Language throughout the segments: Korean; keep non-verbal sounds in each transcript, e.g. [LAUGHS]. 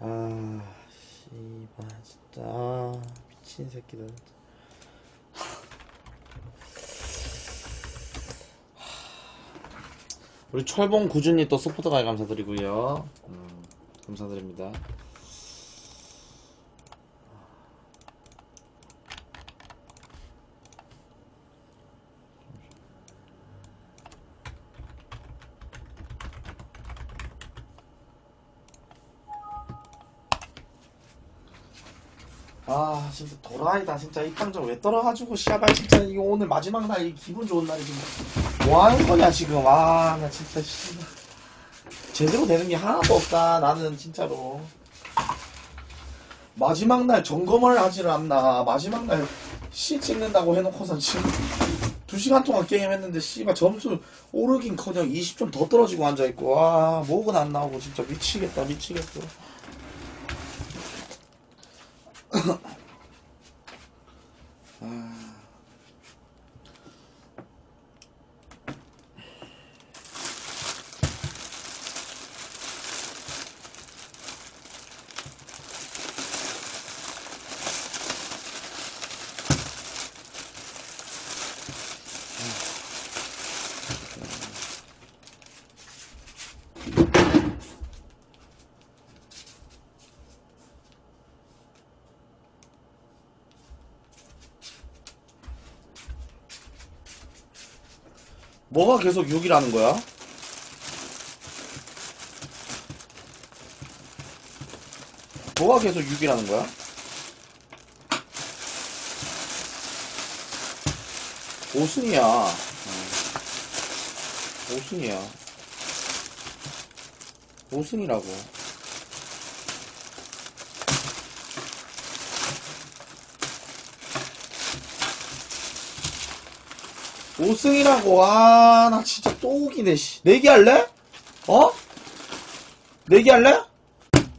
아, 씨발 진짜 아, 미친 새끼들. 우리 철봉 구준이 또 소프트 가입 감사드리고요. 음, 감사드립니다. 아 진짜 도라이다. 진짜 입당장 왜 떨어가지고 씨발 진짜 이거 오늘 마지막 날이 기분 좋은 날이 지금 뭐 하는 거냐 지금? 아 나 진짜 씨 제대로 되는 게 하나도 없다 나는 진짜로. 마지막 날 점검을 하지를 않나. 마지막 날 시 찍는다고 해놓고선 지금 [LAUGHS] 2시간 동안 게임 했는데 씨발 점수 오르긴 커녕 20점 더 떨어지고 앉아있고. 아 목은 안 나오고 진짜 미치겠다 미치겠어 [LAUGHS] 뭐가 계속 6이라는 거야? 뭐가 계속 6이라는 거야? 오승이야. 어. 오승이야. 오승이라고. 오승이라고. 아, 나 진짜 또 오기네, 씨. 내기 할래? 어? 내기 할래?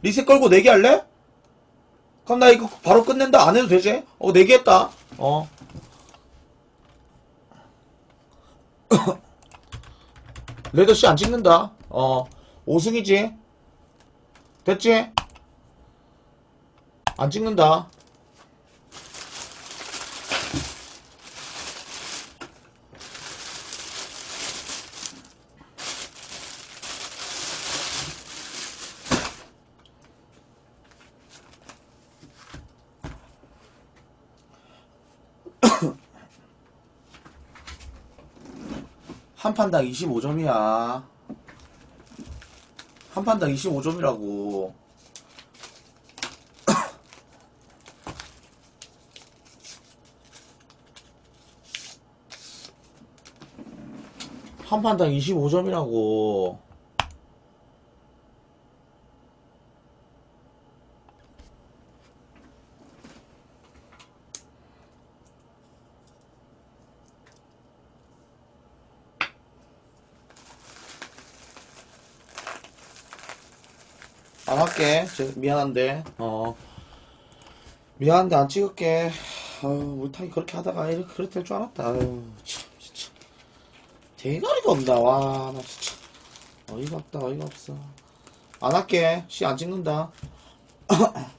리셋 걸고 내기 할래? 그럼 나 이거 바로 끝낸다. 안 해도 되지? 어, 내기 했다. 어. [COUGHS] 레더씨 안 찍는다. 어. 5승이지? 됐지? 안 찍는다. 한 판당 25점이야. 한 판당 25점이라고. [COUGHS] 한 판당 25점이라고. 안 할게. 제- 미안한데. 어. 미안한데 안 찍을게. 아유, 물타기 그렇게 하다가 이렇게 그렇게 될 줄 알았다. 아유, 참, 진짜. 대가리가 없다. 와, 나 진짜. 어이가 없다, 어이가 없어. 안 할게. 씨 안 찍는다. [CLEARS THROAT]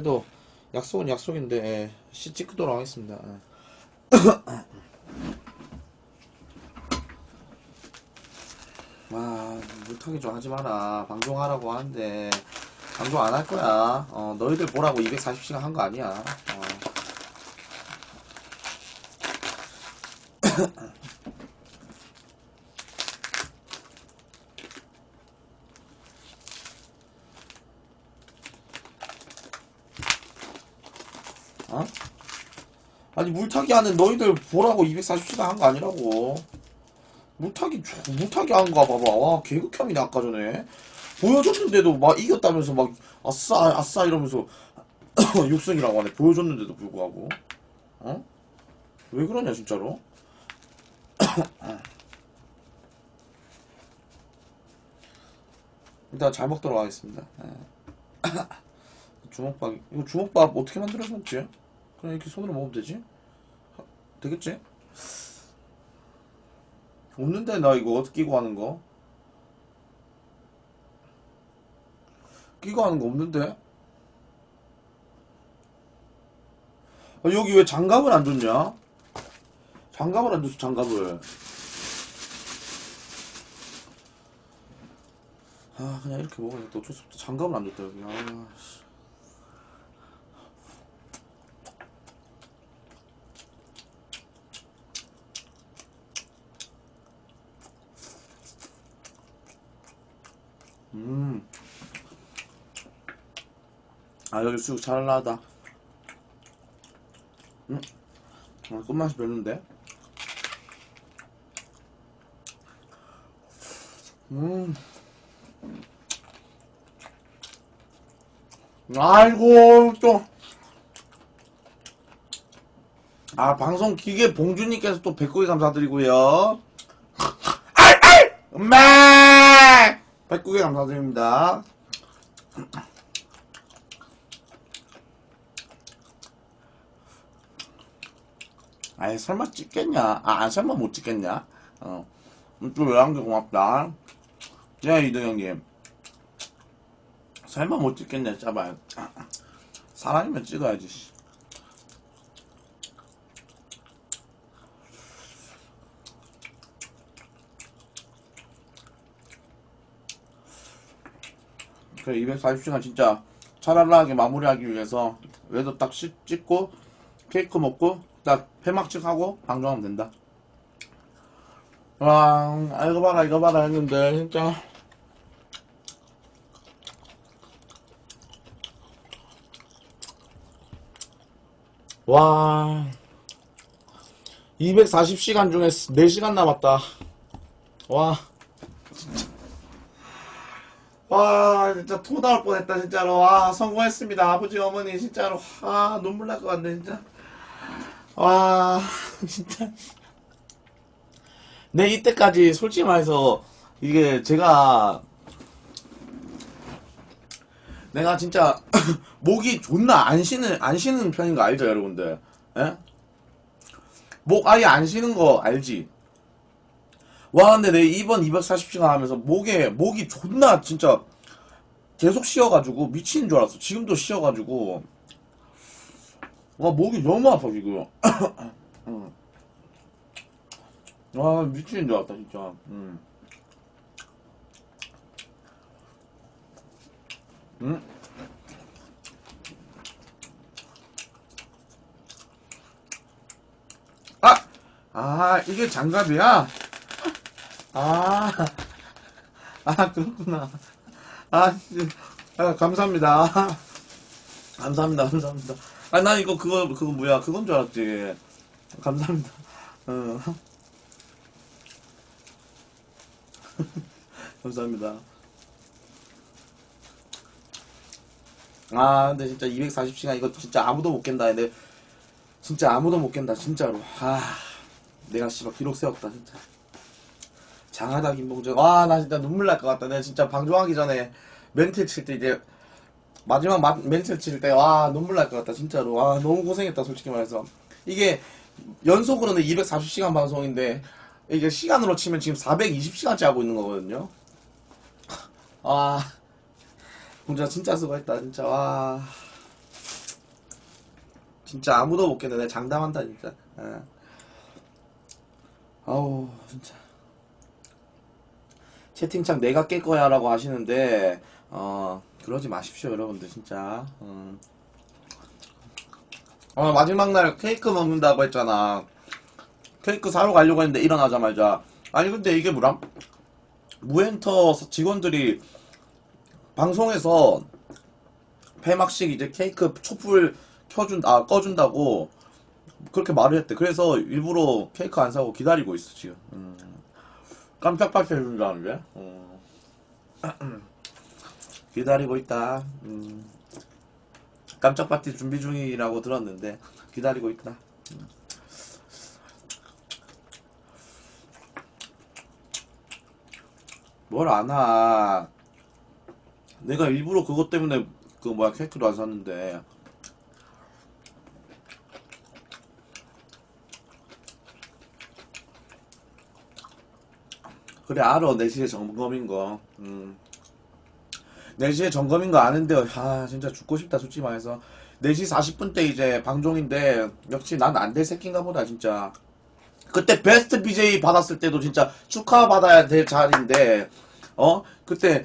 그래도 약속은 약속인데 예, 씨 찍도록 하겠습니다. 예. [COUGHS] 아, 물타기 좀 하지 마라. 방송하라고 하는데 방송 안 할 거야. 어, 너희들 보라고 240시간 한 거 아니야. 어. 어? 아니 물타기 하는 너희들 보라고 240시간 한 거 아니라고. 물타기 저- 물타기 한 거 봐봐. 와 개극혐이네 아까 전에. 보여줬는데도 막 이겼다면서 막 아싸 아싸 이러면서 [COUGHS] 6승이라고 하네 보여줬는데도 불구하고 어? 왜 그러냐 진짜로 [COUGHS] 일단 잘 먹도록 하겠습니다 예. [COUGHS] 주먹밥 이거 주먹밥 어떻게 만들어서 먹지? 그냥 이렇게 손으로 먹으면 되지? 하- 되겠지? 없는데 나 이거 끼고 하는 거? 끼고 하는 거 없는데? 아, 여기 왜 장갑을 안 줬냐? 장갑을 안 줬어 장갑을 아 그냥 이렇게 먹어야겠다 어쩔 수 없다 장갑을 안 줬다 여기 아 씨. 음. 아, 여기 쑥잘 나다. 음. 아, 끝맛이 별론데? 음. 아이고, 또. 아, 방송 기계 봉주님께서 또 백고기 감사드리고요. [LAUGHS] 엄마! 백고기 감사드립니다. 아이, 설마 찍겠냐? 아, 아, 설마 못 찍겠냐? 어. 음, 또 열한개 고맙다. 네, 이등 형님. 설마 못 찍겠냐, 짜발. 사람이면 찍어야지, 씨. 그 240시간 진짜 차랄라하게 마무리하기 위해서 외도 딱 씻- 찍고 케이크 먹고 딱 폐막식 하고 방송하면 된다. 와, 아, 이거 봐라, 이거 봐라 했는데 진짜. 와, 240시간 중에 4시간 남았다. 와. 와 진짜 토 나올 뻔했다 진짜로 와 성공했습니다 아버지 어머니 진짜로 아 눈물 날 것 같네 진짜 와 [LAUGHS] 진짜. 내 이때까지 솔직히 말해서 이게 제가 내가 진짜 [LAUGHS] 목이 존나 안 쉬는 안 쉬는 편인 거 알죠 여러분들? 예? 목 아예 안 쉬는 거 알지? 와 근데 내 이번 240시간 하면서 목에 목이 존나 진짜 계속 쉬어가지고 미치는 줄 알았어. 지금도 쉬어가지고 와 목이 너무 아파 지금 응. [COUGHS] 와 미치는 줄 알았다 진짜 음. 음. 아! 아, 이게 장갑이야? 아, 아, 그렇구나. 아, 씨. 아, 감사합니다. 감사합니다, 감사합니다. 아, 난 이거 그거, 그거 뭐야. 그건 줄 알았지. 감사합니다. 어. [LAUGHS] 감사합니다. 아, 근데 진짜 240시간 이거 진짜 아무도 못 깬다. 근데 진짜 아무도 못 깬다, 진짜로. 아, 내가 씨발 기록 세웠다, 진짜. 장하다 김봉준 와 나 진짜 눈물 날 것 같다 내가 진짜 방송하기 전에 멘트 칠 때 이제 마지막 마, 멘트 칠 때 와 눈물 날 것 같다 진짜로. 와 너무 고생했다 솔직히 말해서. 이게 연속으로는 240시간 방송인데 이게 시간으로 치면 지금 420시간째 하고 있는 거거든요. 와 봉준아 진짜 수고했다 진짜. 와. 진짜 아무도 못 내가 장담한다 진짜 예. 아우 진짜. 채팅창 내가 깰 거야 라고 하시는데 어 그러지 마십시오 여러분들 진짜 음. 어 마지막 날 케이크 먹는다고 했잖아 케이크 사러 가려고 했는데 일어나자마자 아니 근데 이게 뭐람 무엔터 직원들이 방송에서 폐막식 이제 케이크 촛불 켜준 아 꺼준다고 그렇게 말을 했대 그래서 일부러 케이크 안 사고 기다리고 있어 지금 음. 깜짝 발표 해준다는데? 어. [CLEARS THROAT] 기다리고 있다. 음. 깜짝 파티 준비 중이라고 들었는데 기다리고 있다. 음. 뭘 안 하? 내가 일부러 그것 때문에 그 뭐야 케이크도 안 샀는데 그래 알아 4시에 점검인 거 음. 4시에 점검인 거 아는데 아 진짜 죽고 싶다 솔직히 말해서. 4시 40분 때 이제 방송인데 역시 난 안 될 새끼인가 보다 진짜. 그때 베스트 BJ 받았을 때도 진짜 축하받아야 될 자리인데 어? 그때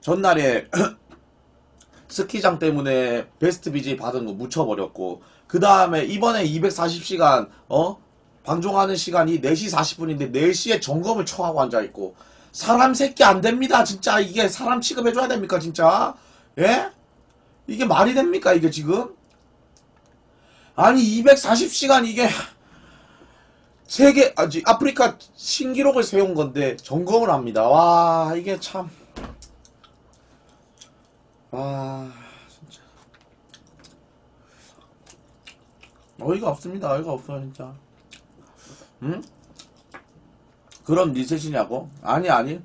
전날에 [CLEARS THROAT] 스키장 때문에 베스트 BJ 받은 거 묻혀버렸고 그 다음에 이번에 240시간 어? 방송하는 시간이 4시 40분인데 4시에 점검을 처하고 앉아있고 사람 새끼 안 됩니다 진짜 이게 사람 취급해줘야 됩니까 진짜 예? 이게 말이 됩니까 이게 지금 아니 240시간 이게 세계 아지 아프리카 신기록을 세운 건데 점검을 합니다 와 이게 참 와, 진짜. 어이가 없습니다. 어이가 없어요, 진짜. 응? 그런 리셋이냐고? 아니, 아니.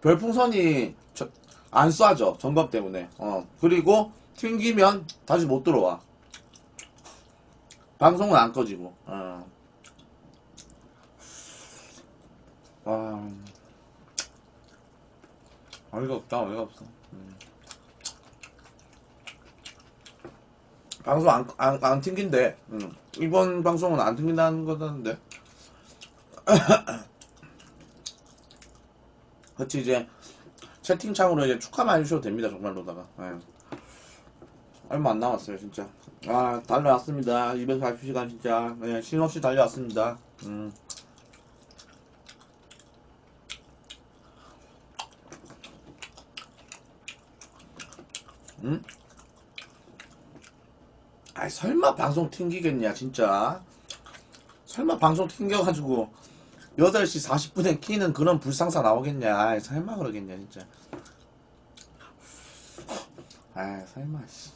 별풍선이 저- 안 쏴져. 점검 때문에. 어. 그리고 튕기면 다시 못 들어와. 방송은 안 꺼지고. 어. 와. 어이가 없다, 어이가 없어. 방송 안, 안, 안 튕긴대. 응. 이번 방송은 안 튕긴다는 거던데. [LAUGHS] 그치, 이제, 채팅창으로 이제 축하만 해주셔도 됩니다, 정말로다가. 예. 얼마 안 남았어요, 진짜. 아, 달려왔습니다. 240시간 진짜. 예, 쉼없이 달려왔습니다. 음. 음? 아이 설마 방송 튕기겠냐 진짜 설마 방송 튕겨가지고 8시 40분에 키는 그런 불상사 나오겠냐 아이 설마 그러겠냐 진짜 아이 설마 씨.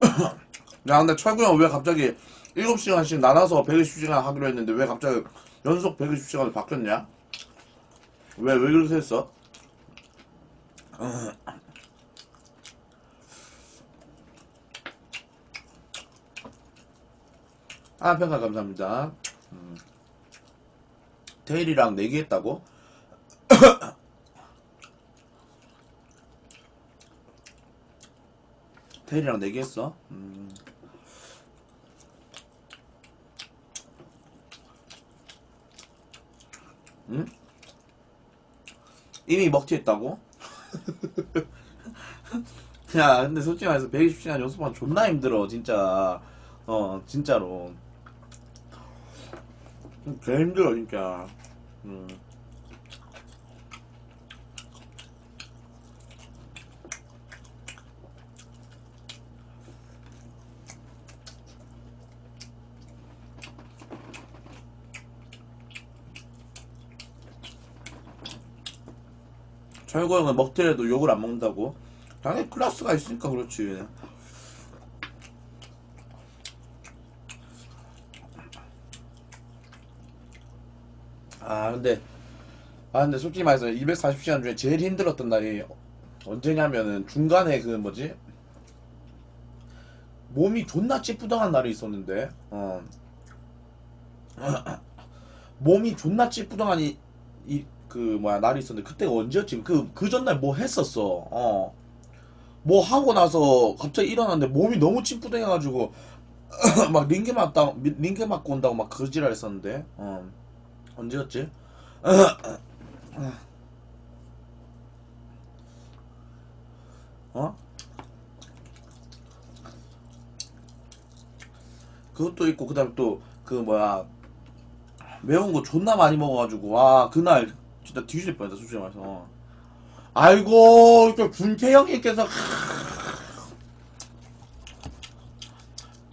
[COUGHS] 야 근데 철구 형 왜 갑자기 7시간씩 나눠서 120시간 하기로 했는데 왜 갑자기 연속 120시간을 바뀌었냐? 왜, 왜 그렇게 했어? [CLEARS THROAT] 아, 평가 감사합니다. 음. 테일이랑 내기했다고? [CLEARS THROAT] 테일이랑 내기했어? 음. 이미 먹튀했다고? [LAUGHS] 야, 근데 솔직히 말해서 120시간 연습하면 존나 힘들어, 진짜. 어, 진짜로. 개 힘들어, 진짜. 음. 철구 형은 먹튀해도 욕을 안 먹는다고? 당연히 클래스가 있으니까 그렇지. 아, 근데, 아, 근데 솔직히 말해서 240시간 중에 제일 힘들었던 날이 언제냐면은 중간에 그 뭐지? 몸이 존나 찌뿌둥한 날이 있었는데, 어. [CLEARS THROAT] 몸이 존나 찌뿌둥한 이, 이, 그, 뭐야, 날이 있었는데, 그때가 언제였지? 그, 그 전날 뭐 했었어, 어. 뭐 하고 나서 갑자기 일어났는데 몸이 너무 찌뿌둥해가지고, [COUGHS] 막 링게 맞다, 링게 맞고 온다고 막 그지랄 했었는데, 어. 언제였지? [COUGHS] 어? 그것도 있고 그다음에 또 그 뭐야 매운 거 존나 많이 먹어가지고 와 그날 진짜 뒤질 뻔했다 솔직히 말해서. 아이고 또 준태형님께서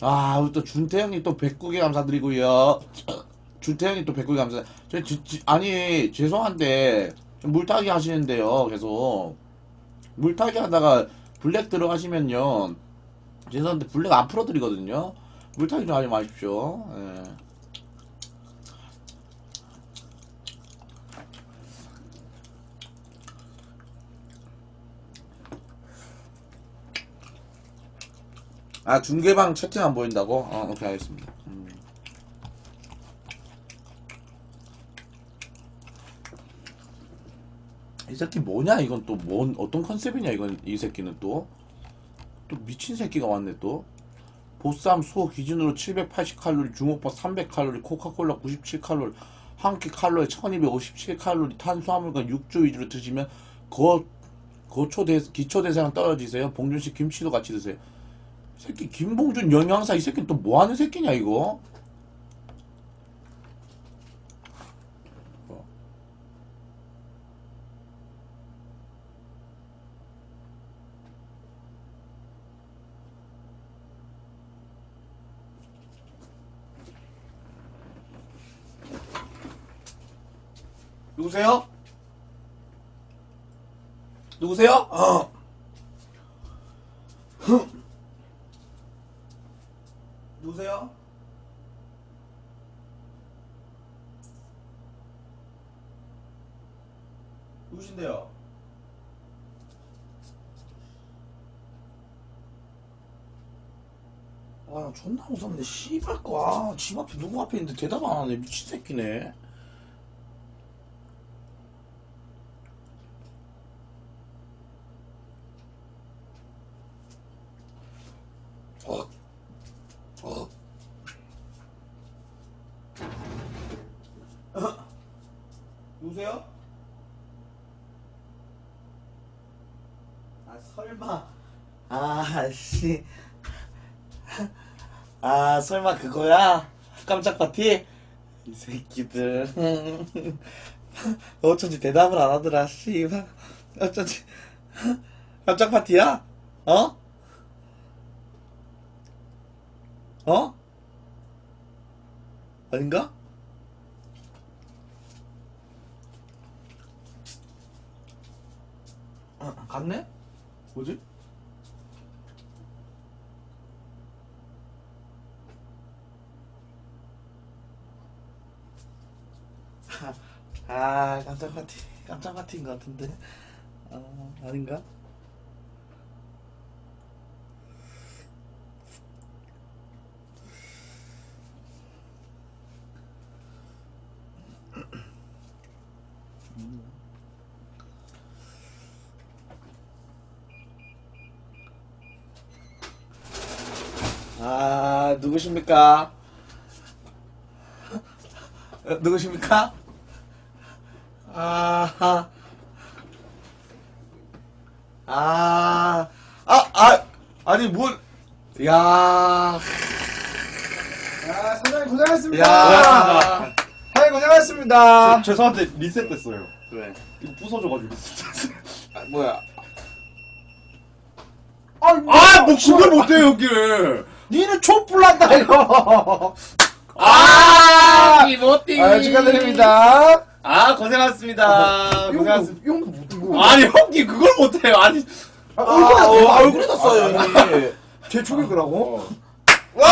아 우리 또 준태형님 또 109개 감사드리고요. [CLEARS THROAT] 준태형님 또 109개 감사 저, 지- 지- 아니 죄송한데 좀 물타기 하시는데요 계속. 물타기 하다가 블랙 들어가시면요. 죄송한데 블랙 안 풀어드리거든요. 물타기 좀 하지 마십시오. 예. 아 중계방 채팅 안 보인다고? 어 오케이 알겠습니다. 음. 이 새끼 뭐냐? 이건 또 뭔 어떤 컨셉이냐 이건 이 새끼는 또? 또 미친 새끼가 왔네 또. 보쌈 수호 기준으로 780칼로리 중옥밥 300칼로리 코카콜라 97칼로리 한 끼 칼로리 1257칼로리 탄수화물과 육주 위주로 드시면 거 거초 대 기초 대사량 떨어지세요. 봉준씨 김치도 같이 드세요. 이 새끼 김봉준 영양사 이 새끼는 또 뭐하는 새끼냐 이거 누구세요? 누구세요? 어. 누구세요? 누구신데요? 아, 나 존나 무섭네. 씨발 거. 아, 집 앞에 누구 앞에 있는데 대답 안 하네. 미친 새끼네. 어. 어. 누구세요? 아 설마 아씨 아 설마 그거야 깜짝 파티 이 새끼들 [LAUGHS] 어쩐지 대답을 안 하더라 씨발 어쩐지 깜짝 파티야 어? 어? 아닌가? 아, 갔네? 뭐지? 아, 깜짝 파티, 깜짝 파티인 것 같은데. 아, 아닌가? 아, 누구십니까? 어, [LAUGHS] 누구십니까? 아, 아, 아, 아, 아, 아니, 뭘, 야, 아, 사장님 고생하셨습니다. 야, 사장님 고생하셨습니다. 죄송한데 리셋됐어요. 왜? 이거 부서져가지고 리셋됐어요. [LAUGHS] 아, 뭐야? 아, 아, 뭐 그걸 못해 여기. 니는 촛불난다, 이거! 아, 이모띠! 아, 축하드립니다. 아 고생하셨습니다. 이거 고생하셨습니다. 이거 뭐, 뭐. 아니 형님 그걸 못해요. 아니. 아, 아, 얼굴에 어, 얼굴에다 써요, 형님. 제 축이더라고. 와!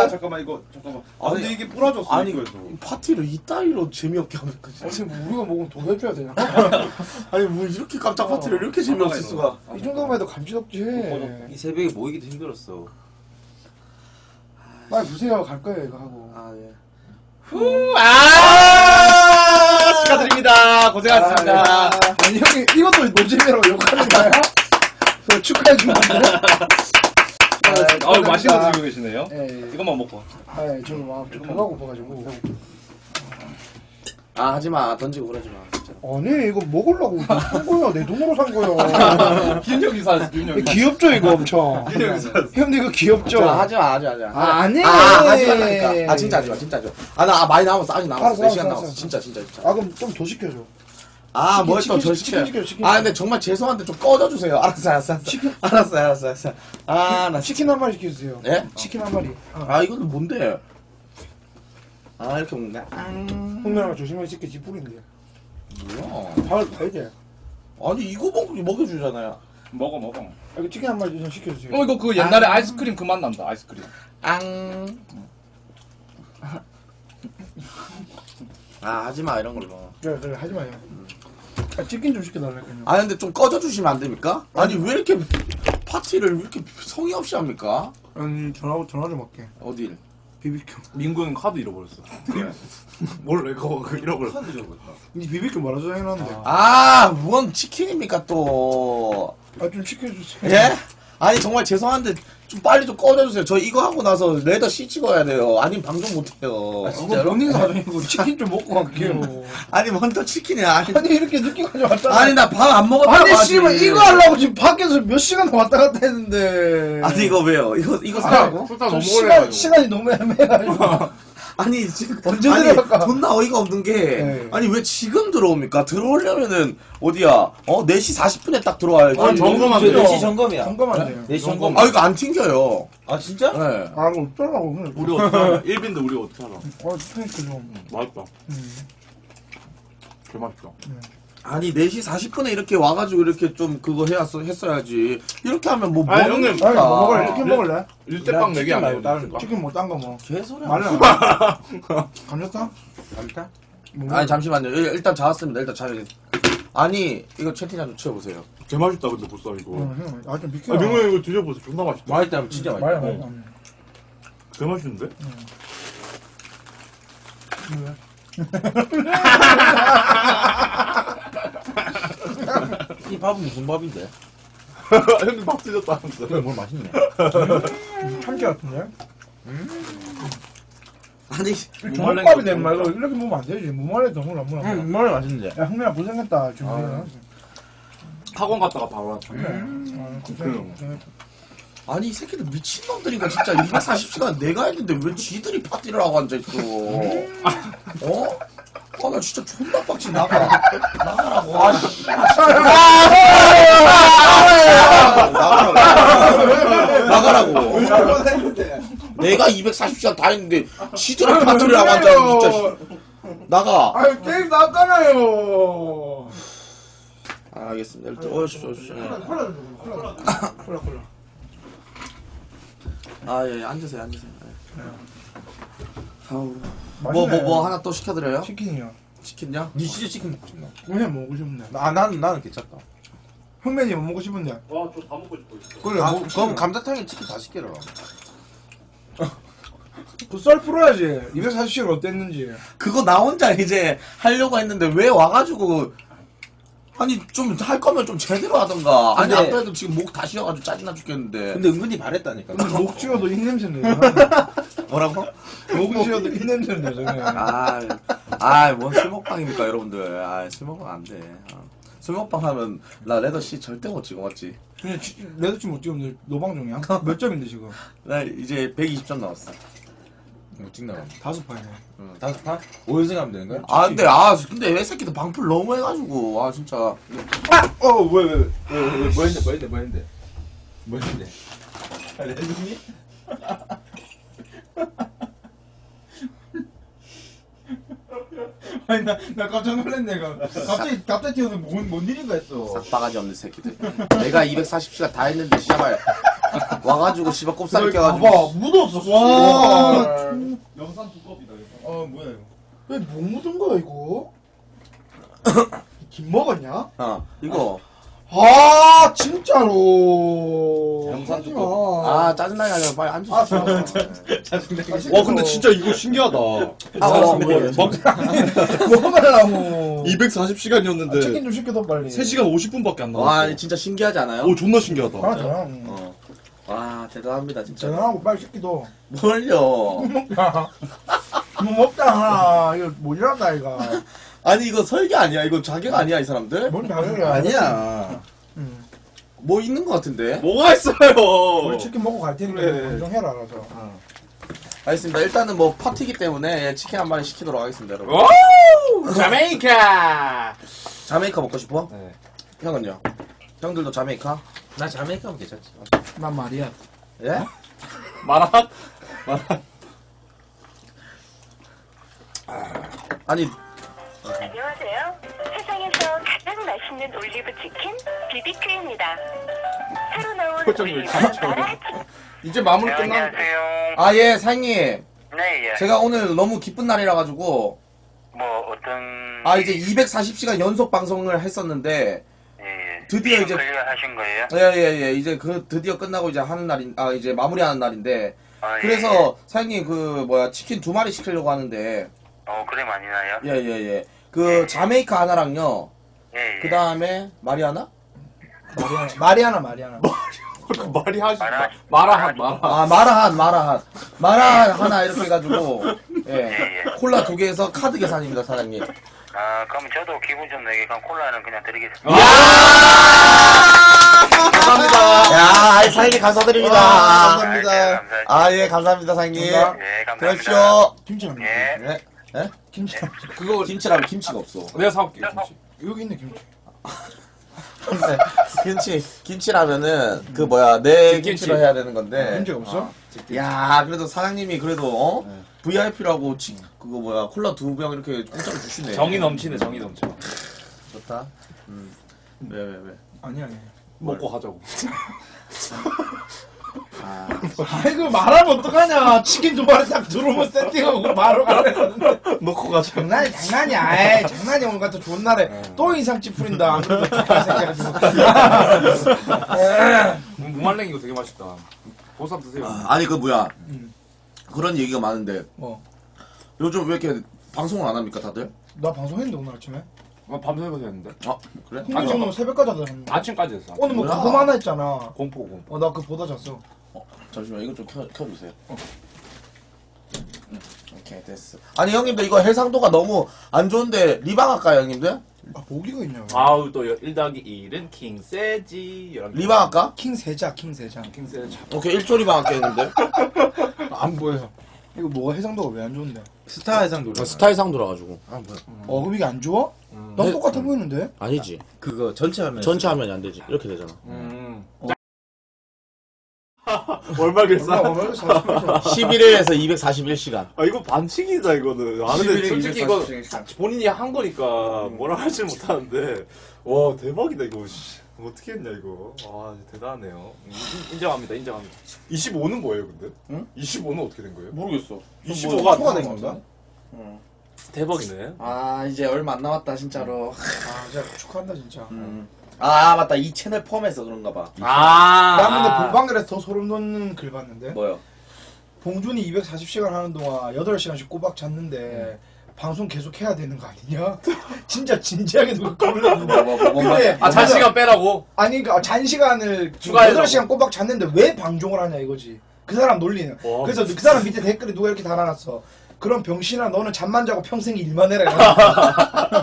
아 잠깐만 이거 잠깐만. 아 근데 아니, 이게 부러졌어 아니, 이거에서. 파티를 이따위로 재미없게 하면 그지? 어, 지금 우리가 먹으면 돈 해줘야 되냐? [LAUGHS] 아니, 뭐, 이렇게 깜짝 파티를 이렇게 재미없을 수가. 이 정도만 해도 감지덕지. 이 새벽에 모이기도 힘들었어. 빨리 보세요. 갈 거예요, 이거 하고. 아, 예. 아 축하드립니다. 고생하셨습니다. 아, 아니, 형이 이것도 노잼이라고 욕하는 거야? 저 축하해주는 건데? 아 맛있는 거 드시고 계시네요. 예, 예. 이것만 먹고. 아, 예, 저는 막, 좀 배가 고파가지고. 아, 하지 마. 던지고 그러지 마. 아니 이거 먹으려고 산 거야 내 돈으로 산 거야 윤혁이 사왔어 윤혁이. 귀엽죠 이거 엄청 윤혁이 사왔어. 형님 이거 귀엽죠 자, 하지마 하지마 하지마 아, 아니. 아 하지 말라니까 아 진짜 하지마 진짜 하지마 아나 아, 많이 남았어 아직 남았어 4시간 알았어, 남았어. 진짜 진짜 진짜 아 그럼 좀 더 시켜줘 아, 치킨, 저 치킨 시켜요? 시켜요, 치킨. 아, 근데 정말 죄송한데 좀 꺼져주세요. 알았어, 알았어, 알았어. 치킨. 알았어, 알았어, 알았어. 아, 나 치킨 한 마리 시켜주세요 예? 치킨 한 마리 아, 이거는 뭔데? 아, 이렇게 먹네. 아, 형님아 조심하게 시켜 지푸린데 뭐야? 밥을 가야 돼 아니, 이거 먹, 먹여주잖아요. 먹어 먹어. 아, 이거 치킨 한 마리 좀 시켜주세요 어 이거 그 옛날에 아 이스크림 그 맛 난다 아이스크림. 앙. 아, 하지 마, 이런 걸로. 그래 그래 하지 마요 아, 치킨 좀 시켜달라니까요 아, 근데 좀 꺼져주시면 안 됩니까? 아니, 왜 이렇게 파티를 왜 이렇게 성의 없이 합니까? 아니 전화 전화 좀 할게 어딜? 비비큐 민구는 카드 잃어버렸어. 몰래 [LAUGHS] 그거 그 잃어버렸어. 니 비비큐 말아줘 해놨는데 아, 뭔 치킨입니까, 또. 아 좀 시켜주세요 예? 아니 정말 죄송한데 좀 빨리 좀 꺼내주세요. 저 이거 하고 나서 ladder C 찍어야 돼요. 아니면 방송 못해요. 아, 진짜 본인 사정이고 치킨 좀 먹고 갈게요 [LAUGHS] 아니 먼저 치킨이야. 아니, 아니 이렇게 늦게까지 왔잖아 아니 나 밥 안 먹었다고 아니. 씨발 이거 하려고 지금 밖에서 몇 시간 왔다 갔다 했는데 아니 이거 왜요? 이거 이거 아, 사라고? 오래 시간. 시간이 너무 애매해가지고 [LAUGHS] 아니 지금 언제 아니 들어갈까? 존나 어이가 없는 게 네. 아니 왜 지금 들어옵니까? 들어오려면은 어디야? 어 4시 40분에 딱 들어와야지. 아, 점검하면 저 돼요. 4시 점검이야. 잠깐만 돼요 네, 점검. 아 이거 안 튕겨요. 아, 진짜? 네. 아 이거 어쩌라고 그래 우리 어떻게 알아? 1빈데 우리 어떻게 알아? 아 그러니까 좀 맛있다. 음. 개 맛있다. 아니 4시 40분에 이렇게 와가지고 이렇게 좀 그거 해왔어 했어야지. 이렇게 하면 뭐 아니, 먹는 형님. 아니 뭐 거야. 먹을래? 치킨 먹을래? 일대빵 내기 안 말고 해요. 다른 거. 치킨 뭐딴 거 뭐 개소리야. 말래 [LAUGHS] 감자탕? 감타? 뭐 아니 잠시만요. 일- 일단 잡았습니다. 일단 잡. 아니 이거 채팅창 좀 치워보세요. 개 맛있다 근데 보쌈 이거. 아좀 비켜 아 명호 이거 드셔보세요. 존나 맛있다. 맛있다, 진짜 맛있다. 말해 어. 말해 개 맛있는데? 이 밥은 무슨 밥인데? [LAUGHS] 형님 밥 드셨다면서. 그래, 뭘 맛있네. 한개 같은데? 아니 종밥이 된 말고 이렇게 먹으면 안 되지 무말에 더 물어 물어 응, 뭘 맛있는데? 야 형님아 고생했다 준비 학원 갔다가 바로 왔다. 아, 고생했다 아니 이 새끼들 미친 놈들인가 진짜 240시간 내가 했는데 왜 지들이 파티를 하고 앉아 있어? 어? 아 나 진짜 존나 빡치 나가 나가라고. 아, 씨. 나가라고. 나가라고. 내가 240시간 다 했는데 파티를 하고 앉아 있어 진짜. 씨. 나가. 아유 게임 나왔잖아요 아, 알겠습니다. 일단 어쇼 쇼. 콜라 콜라 콜라 콜라 콜라 아, 예, 예, 앉으세요, 앉으세요. 예. 아우. 뭐, 뭐, 뭐 하나 또 시켜드려요? 치킨이요 치킨요? 니 진짜 치킨 먹지 마. 그냥 먹고 싶은데 아, 나는, 나는 괜찮다. 형맨이 뭐 먹고 싶은데 와 저 다 먹고 싶어. 있어. 그래, 아, 뭐, 그럼 감자탕에 치킨 다 시켜라. 그 썰 풀어야지 240시간 어땠는지 그거 나 혼자 이제 하려고 했는데 왜 와가지고 아니 좀 할 거면 좀 제대로 하던가 아니 근데- 아까도 지금 목 다 쉬어가지고 짜증나 죽겠는데 근데 은근히 바랬다니까. 근데 목 쉬어도 입냄새 내잖아 뭐라고? 목 쉬어도 입냄새 내잖아 아아 뭔 술먹방입니까 여러분들 아 술 먹방 안돼 어. 술 먹방 하면 나 ladder C 절대 못 찍어 맞지? 근데 치- ladder C 못 찍으면 no방종이야? 몇 점인데 지금? 나 이제 120점 나왔어 못 찍나 봐. 다섯 판이네 다섯 판? 5연승 하면 되는 거야? 아 근데 아 근데 애 새끼들 방풀 너무 해가지고 아 진짜 어, 왜, 왜, 왜, 왜, 왜, 뭐 했는데, 뭐 했는데, 뭐 했는데. 뭐 했는데. 아, 레드니? [LAUGHS] 아니 나, 나 깜짝 놀랐네 이거 갑자기 갑자기 튀어서 뭔, 뭔 일인가 했어. 싹바가지 없는 새끼들. 내가 240시간 다 했는데 씨발. 와가지고 씨발 꼽사리 껴가지고. 봐봐 묻었어 와. 영상 두껍이다 이거. 어 뭐야 이거. 왜 못 묻은 거야 이거? [COUGHS] 김 먹었냐? 어 이거 아 진짜로 영상 하지 두꺼워. 마. 아 짜증나게 하려 빨리 앉으세요 아, 진짜. 와 근데 진짜 이거 신기하다. 아, 어, 뭐, 막 [LAUGHS] 먹으라고 240시간이었는데 아, 치킨 좀 시켜줘 빨리 3시간 50분밖에 안 와 나왔어. 진짜 신기하지 않아요? 오 존나 신기하다. 아 어. 와 대단합니다 진짜 전화하고 빨리 시키도 뭘요 뭐 먹자 [LAUGHS] 이거 모자란다 이거 [LAUGHS] 아니 이거 설계 아니야 이거 자격 아니야 이 사람들? 뭔 자격이야 아니야 응. 뭐 있는 것 같은데 뭐가 있어요? 우리 치킨 먹고 갈 테니까 그래. 방송해라 알아서 알겠습니다 일단은 뭐 파티기 때문에 예, 치킨 한 마리 시키도록 하겠습니다 여러분 오! 자메이카! 자메이카 먹고 싶어? 네. 형은요? 형들도 자메이카? 나 자메이카 하면 괜찮지. 난 말이야 예? 마라? 아니 맛있는 올리브 치킨 BBQ입니다. 새로 나온 표정이 올리브 마라 이제 마무리 네, 끝난 안녕하세요. 아 예 사장님 네, 예. 제가 오늘 너무 기쁜 날이라 가지고 뭐 어떤 아 이제 240시간 연속 방송을 했었는데 예, 예. 드디어 이제- 하신 거예요? 예예예 이제 그 드디어 끝나고 이제 하는 날인 아 이제 마무리하는 날인데 아, 예, 예. 그래서 사장님 그 뭐야 치킨 두 마리 시키려고 하는데 어 그래 많이 나요? 예예예 그 자메이카 하나랑요 예, 예. 그 다음에 마리아나 마리아나 마리아나 마리아나 [LAUGHS] 그 말이 하지 마. 마라- 마라한, 마라. 아 마라한 마라한 마라한 하나 이렇게 해가지고 예 예, 예. 콜라 두 개에서 카드 계산입니다 사장님 아 그럼 저도 기분 좀 내게 그럼 콜라는 그냥 드리겠습니다. 감사합니다. 야 사장님 감사드립니다 아, 아, 예, 감사합니다. 아 예 감사합니다 사장님 예, 감사합니다. 그러십시오 김치라면 예. 네? 예? 김치라면 그거 김치라면 김치가 없어 내가 사올게, 김치. 여기 있네 김치 근데 김치 김치라면은 그 뭐야 내 김치. 김치로 해야 되는 건데 김치가 없어? 야 그래도 사장님이 그래도 어? VIP라고 치, 그거 뭐야 콜라 두 병 이렇게 공짜로 주시네 정이 넘치네, 정이 넘쳐. 좋다 음 왜 왜 왜, 왜? 아니 아니 먹고 하자고. [LAUGHS] 아, 아이고 말하면 어떡하냐. 치킨 두 마리 딱 들어오면 세팅하고 바로 가려는데. 넣고 가자. 장난이 장난이야 에이, 장난이 오늘 같은 좋은 날에 또 인상 찌푸린다. [LAUGHS] 안 그래도 음, 무말랭이 이거 되게 맛있다. 보쌈 드세요. 아니 그 뭐야. 음. 그런 얘기가 많은데. 뭐? 요즘 왜 이렇게 방송을 안 합니까 다들? 나 방송했는데 오늘 아침에 아, 밤새면서 했는데. 아 그래? 근데 오늘 새벽까지 하더랬는데 아침까지 했어. 오늘 뭐 뭐야? 그거 하나 했잖아 공포, 공포. 어 나 그거 보다 잤어 잠시만 이거 좀 켜, 켜주세요 음, 오케이 됐어 아니 형님들 이거 해상도가 너무 안 좋은데 리방 할까요 형님들? 아 모기가 있냐 아우, 또 1 더하기 1은 킹세지. 거. 리방 할까? 킹 세자 킹 세자 킹세지. 오케이 1조 리방 할게 형님들 [LAUGHS] 안 보여 이거 뭐가 해상도가 왜 안 좋은데 스타 해상 노래. 스타일상 돌아가지고 아 뭐야? 어 그럼 이게 안 좋아? 음. 난 똑같아 보이는데 아니지 그거 전체 화면. 전체 화면이 안 되지 이렇게 되잖아 음. [LAUGHS] 월말 결산. 얼마 얼마 사 11일에서 241시간 아 이거 반칙이다 이거는. 아 근데 11일 솔직히 이거 240 본인이 한 거니까 뭐라 하질 못하는데 와 대박이다 이거. 씨. 어떻게 했냐 이거. 와 대단하네요. 인- 인정합니다. 인정합니다. 25는 뭐예요 근데? 응? 25는 어떻게 된 거예요? 모르겠어 25가 초과된 건가? 대박이네. 아 이제 얼마 안 남았다 진짜로 아 진짜 축하한다 진짜 음. 아 맞다 이 채널 펌해서 그런가 봐 아. 나 근데 본방글에서 더 소름 돋는 글 봤는데 뭐요? 봉준이 240시간 하는 동안 8시간씩 꼬박 잤는데 방송 계속 해야 되는 거 아니냐? [LAUGHS] 진짜 진지하게 누가 글을 했는데 뭐, 뭐, 뭐, 근데 아 잔시간 빼라고. 아니 그러니까 잔시간을 추가해서. 8시간 꼬박 잤는데 왜 방종을 하냐 이거지 그 사람 논리는 와, 그래서 그 사람 밑에 댓글에 누가 이렇게 달아놨어 그럼 병신아 너는 잠만 자고 평생 일만 해라 이러면서.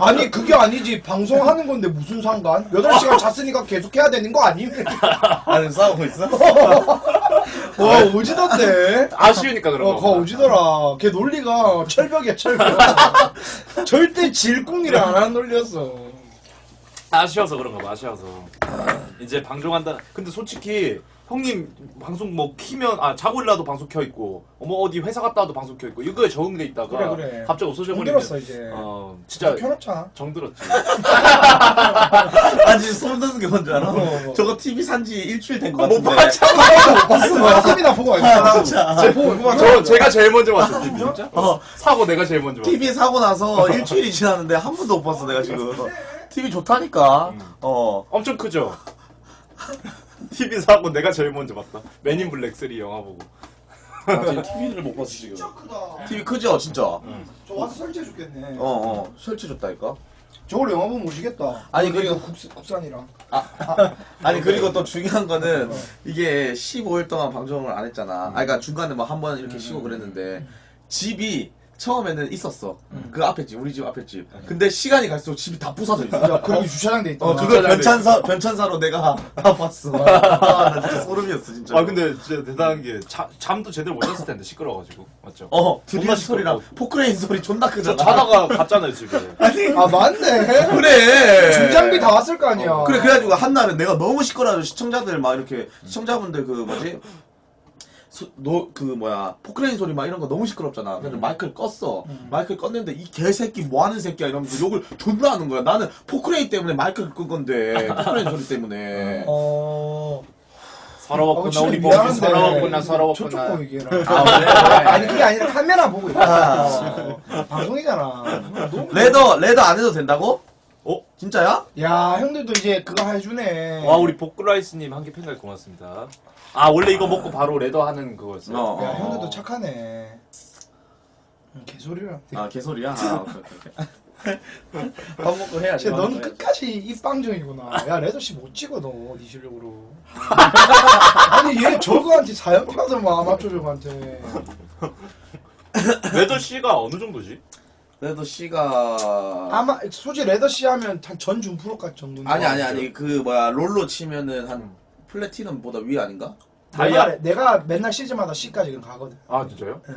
[LAUGHS] 아니 그게 아니지 방송하는 건데 무슨 상관 8시간 잤으니까 계속 해야 되는 거 아님? [LAUGHS] 아니 싸우고 있어? 와 오지던데 아쉬우니까 그런 어, 거. 거 오지더라. 걔 논리가 철벽이야, 철벽. [LAUGHS] 절대 질궁이라 안 하는 논리였어. 아쉬워서 그런가 봐. 아쉬워서. 이제 방송한다. 근데 솔직히 형님 방송 뭐 키면 아 자고 일어나도 방송 켜 있고 뭐 어디 회사 갔다 와도 방송 켜 있고 이거에 적응돼 있다가 그래, 그래. 갑자기 없어져 버리면 정들었어, 이제. 어 진짜 켜놓잖아. 정들었지. [LAUGHS] 아니 소름 돋는 게 뭔지 알아? 어. 저거 TV 산지 일주일 된 거 못 같은데 못 봤어. TV나 보고 왔어. 진짜 보고 보고 저 제가 제일 먼저 봤어 TV. 진짜? 어 사고 내가 제일 먼저 봤어. TV 사고 나서 일주일이 지났는데 한 번도 못 봤어 내가 지금 TV 좋다니까 어 엄청 크죠. [LAUGHS] TV 사고 내가 제일 먼저 봤다. 맨인 블랙 3 영화 보고. 아, 지금 TV를 못 봤어 지금 진짜 크다. TV 크죠 진짜 저 와서 설치해 줬겠네. 어어 설치 좋다니까 저걸 영화 보면 오시겠다. 아니, 그리고 그리고- 국, 국산이랑. 아니 그리고 또 중요한 거는 이게 15일 동안 방송을 안 했잖아. 아 그러니까 중간에 뭐 한 번 이렇게 쉬고 그랬는데 집이 처음에는 있었어. 그 앞에 집, 우리 집 앞에 집. 근데 시간이 갈수록 집이 다 부서져 있어. 야, 그러기 주차장 돼 있다. 어, 그걸 변천사, 변천사로 내가 다 봤어. 아, 나 진짜 소름이었어, 진짜. 아 근데 진짜 대단한 게 자, 잠도 제대로 못 잤을 텐데 시끄러워가지고 맞죠? 어, 드리는 존나 소리랑 시끄럽고. 포크레인 소리 존나 저 크잖아. 자다가 갔잖아요 집에. [LAUGHS] 아 맞네. 그래. 중장비 다 왔을 거 아니야. 그래, 그래가지고 한날은 내가 너무 시끄러워서 시청자들 막 이렇게, 시청자분들 그 뭐지? 소- 너, 그, 뭐야, 포크레인 소리 막 이런 거 너무 시끄럽잖아. 그래서 마이크를 껐어. 마이크를 껐는데, 이 개새끼 뭐 하는 새끼야 이러면서 욕을 존나 하는 거야. 나는 포크레인 때문에 마이크를 끈 건데, 포크레인 소리 때문에. 어. 서러웠구나 진짜 우리 봉이 미안한데. 서러웠구나 저쪽 서러웠구나. 보고 얘기해라. 아? 아니 그게 아니라 카메라 보고 있다. 어, 방송이잖아. ladder, ladder 안 해도 된다고? 어? 진짜야? 야 형들도 이제 그거 해주네. 와 우리 복그라이스님 한 개 팬가입 고맙습니다. 아 원래 이거 먹고 바로 ladder 하는 그거였어요. 어. 야 형들도 착하네. 음, 개소리라. 아, 개소리야? 아, 오케이, 오케이. [LAUGHS] 밥 먹고 해야지. 먹고 해야지. 끝까지 입방정이구나. 야 ladder C 못 찍어 너네 실력으로. [LAUGHS] 아니 얘 저거한테 사연 받으면 아마추어 저거한테. ladder C가 어느 정도지? 그래도 C가. 아마 솔직히 ladder C 하면 한 전 준프로까지 정도는. 아니, 아니, 아니. 그, 뭐야, 롤로 치면은 한 플래티넘보다 위 아닌가? 다이아? 내가, 내가 맨날 시즌마다 C까지 가거든. 아 진짜요? 예.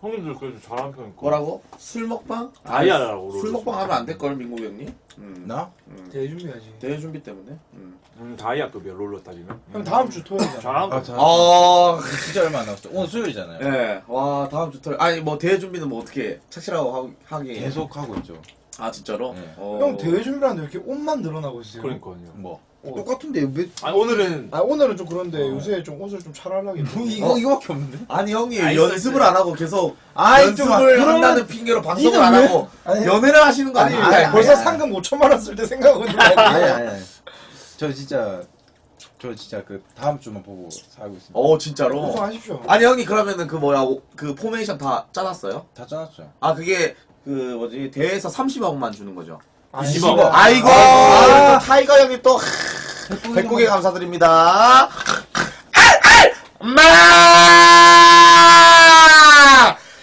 형님들 그래도 잘하는 편이고. 뭐라고? 술 먹방? 다이아라고 술 먹방 하면 안 될걸, 민국이 형님? 음. 나? 음. 대준비해야지. 대회 준비 때문에? 음. 음 다이아급이야 롤로 따지면. 형 다음 주 토요일이잖아. 잘하는 아, 거. 자, 아, 진짜 얼마 안 남았어. 오늘 수요일이잖아요. 예. 와, 다음 주 토요일. 아니, 뭐, 대회 준비는 뭐 어떻게 착실하고 하, 하기. 계속 하고 있죠. 아, 진짜로? 네. 어. 형 대회 준비하는데 왜 이렇게 옷만 늘어나고 있어요? 그러니까요. 뭐? 똑같은데 왜? 아니 오늘은 아 오늘은 좀 그런데 요새 좀 옷을 좀 초라하게. 뭐 이거 이거밖에 없는데? 아니, 형님, 아이스 연습을 안 하고 계속 아이, 좀 연습을 그러면- 한다는 핑계로 방송을 니는 안 왜- 하고 아니, 연애를 하시는 거 아니, 아니에요? 아니, 벌써 상금 5천만 원 쓸 때 생각하고 있는 아니? 아니 아니. 저 진짜 저 진짜 그 다음 주만 보고 살고 있습니다. 어, 진짜로? 우승하십시오. 아니, 형이 그러면은 그 뭐야, 오- 그 포메이션 다 짜놨어요? 다 짜놨죠. 아, 그게 그 뭐지, 대회에서 30억만 주는 거죠. 아, 20억. 이거. 아이고, 아, 아, 또 타이거 형님 또 백 개 감사드립니다. 마!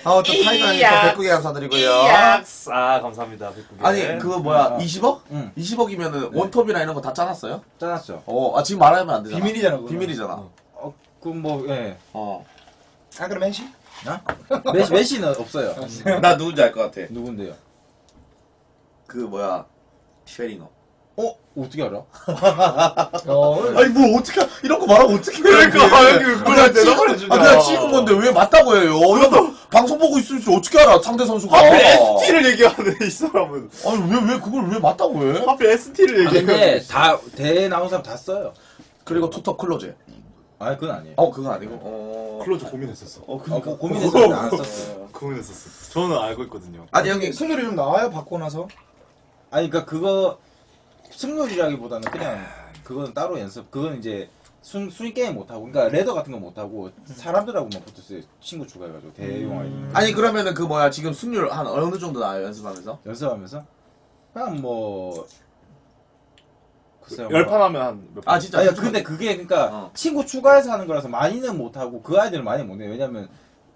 아, 또 타이거 형님 또 백 개 감사드리고요. 아 감사합니다. 백 개. 아니, 그거 뭐야, 20억? 응. 20억이면은 원톱이나 이런 거 다 짜놨어요? 짜놨죠. 어, 아, 지금 말하면 안 되잖아. 비밀이잖아, 그거. 비밀이잖아. 어, 그뭐 예. 어. 아 그럼 hen시? 나? 메시 메시는 없어요. 나 누군지 알 것 같아. 누군데요? 그 뭐야, 쉐리너. 어? 어떻게 알아? [LAUGHS] 어. 아니, 뭘 어떻게, 이런 거 말하면 어떻게 해. 그러니까, 아, 그걸 그냥 대답을 찍은- 해주냐. 아, 그냥 찍은 건데 왜 맞다고 해요? 이런 거 방송 보고 있을 줄 어떻게 알아, 상대 선수가. 하필 ST를 얘기하는 이 사람은. 아니, 왜, 왜 그걸 왜 맞다고 해? 하필 ST를 아, 얘기하는. 근데 다 대회 나온 사람 다 써요. 그리고 투톱 클로제. 아 그건 아니에요. 어, 그건 아니고. 어. 클로제 고민했었어. 어, 어, 그니까. 고- 고민했었는데 안 썼어요. [LAUGHS] 고민했었어. 저는 알고 있거든요. 아니, 형님. 승률이 좀 나와요 받고 나서? 아니 그러니까 그거 승률이라기보다는 그냥 그거는 따로 연습. 그건 이제 순 순위 게임 못 하고, 그러니까 ladder 같은 거 못 하고 사람들하고만 붙었어요. 친구 추가해가지고 대용화에 아니, 그러면은 그 뭐야, 지금 승률 한 어느 정도 나와요, 연습하면서? 연습하면서 그냥 뭐 글쎄요. 열 판 하면 한몇 아, 진짜. 아니 근데 그게 그러니까 어. 친구 추가해서 하는 거라서 많이는 못 하고 그 아이들은 많이 못 해요. 왜냐면